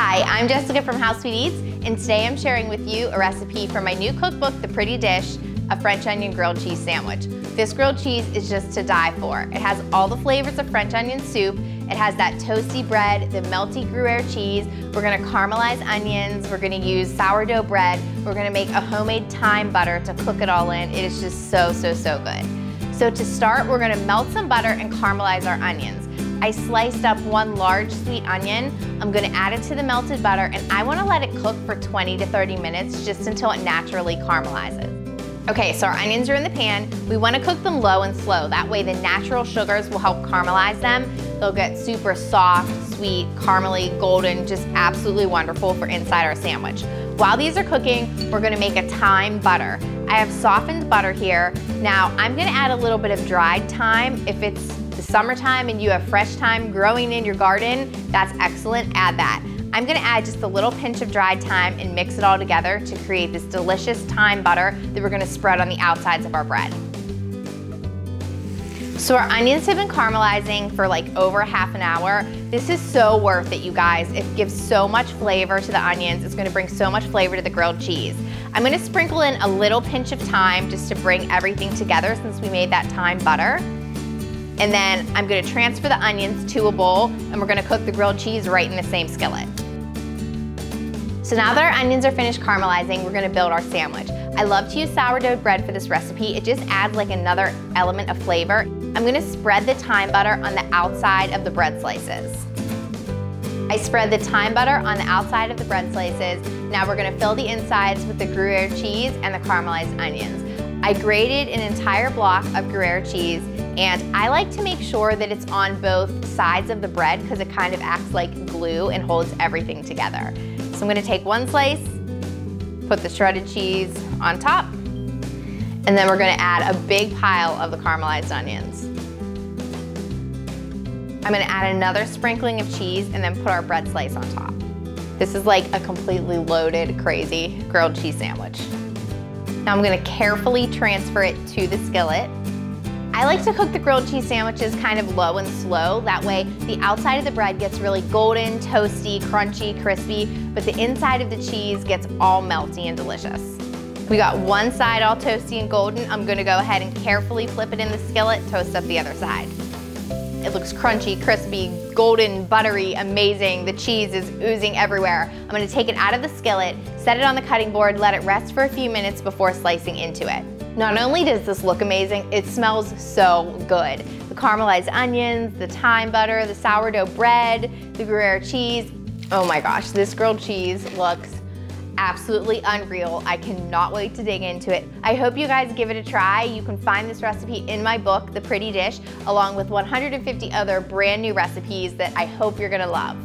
Hi, I'm Jessica from How Sweet Eats, and today I'm sharing with you a recipe for my new cookbook, The Pretty Dish, a French onion grilled cheese sandwich. This grilled cheese is just to die for. It has all the flavors of French onion soup, it has that toasty bread, the melty Gruyere cheese. We're gonna caramelize onions. We're gonna use sourdough bread. We're gonna make a homemade thyme butter to cook it all in. It is just so, so, so good. So to start, we're gonna melt some butter and caramelize our onions. I sliced up one large sweet onion. I'm gonna add it to the melted butter and I wanna let it cook for 20 to 30 minutes just until it naturally caramelizes. Okay, so our onions are in the pan. We wanna cook them low and slow. That way the natural sugars will help caramelize them. They'll get super soft, sweet, caramely, golden, just absolutely wonderful for inside our sandwich. While these are cooking, we're gonna make a thyme butter. I have softened butter here. Now, I'm gonna add a little bit of dried thyme if it's the summertime and you have fresh thyme growing in your garden, that's excellent, add that. I'm gonna add just a little pinch of dried thyme and mix it all together to create this delicious thyme butter that we're gonna spread on the outsides of our bread. So our onions have been caramelizing for like over half an hour. This is so worth it, you guys. It gives so much flavor to the onions. It's gonna bring so much flavor to the grilled cheese. I'm gonna sprinkle in a little pinch of thyme just to bring everything together since we made that thyme butter. And then I'm gonna transfer the onions to a bowl and we're gonna cook the grilled cheese right in the same skillet. So now that our onions are finished caramelizing, we're gonna build our sandwich. I love to use sourdough bread for this recipe. It just adds like another element of flavor. I'm gonna spread the thyme butter on the outside of the bread slices. I spread the thyme butter on the outside of the bread slices. Now we're gonna fill the insides with the Gruyere cheese and the caramelized onions. I grated an entire block of Gruyere cheese and I like to make sure that it's on both sides of the bread because it kind of acts like glue and holds everything together. So I'm gonna take one slice, put the shredded cheese on top, and then we're gonna add a big pile of the caramelized onions. I'm gonna add another sprinkling of cheese and then put our bread slice on top. This is like a completely loaded, crazy grilled cheese sandwich. Now I'm gonna carefully transfer it to the skillet I like to cook the grilled cheese sandwiches kind of low and slow. That way the outside of the bread gets really golden, toasty, crunchy, crispy, but the inside of the cheese gets all melty and delicious. We got one side all toasty and golden. I'm gonna go ahead and carefully flip it in the skillet, toast up the other side. It looks crunchy, crispy, golden, buttery, amazing. The cheese is oozing everywhere. I'm gonna take it out of the skillet, set it on the cutting board, let it rest for a few minutes before slicing into it. Not only does this look amazing, it smells so good. The caramelized onions, the thyme butter, the sourdough bread, the Gruyere cheese. Oh my gosh, this grilled cheese looks absolutely unreal. I cannot wait to dig into it. I hope you guys give it a try. You can find this recipe in my book, The Pretty Dish, along with 150 other brand new recipes that I hope you're gonna love.